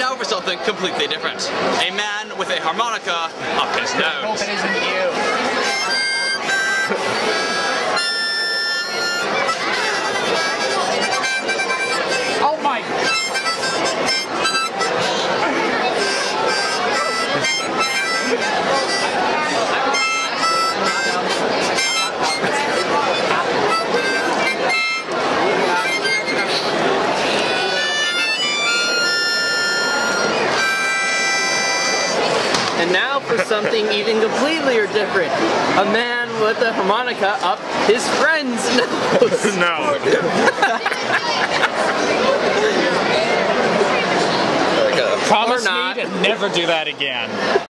now for something completely different. A man with a harmonica up his nose. And now for something even completely or different. A man with a harmonica up his friend's nose. no. Promise me to never do that again.